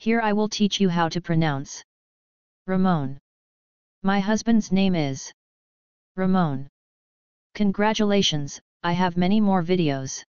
Here I will teach you how to pronounce. Ramon. My husband's name is Ramon. Congratulations, I have many more videos.